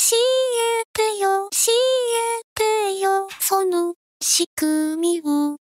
教えてよ、教えてよ、その仕組みを。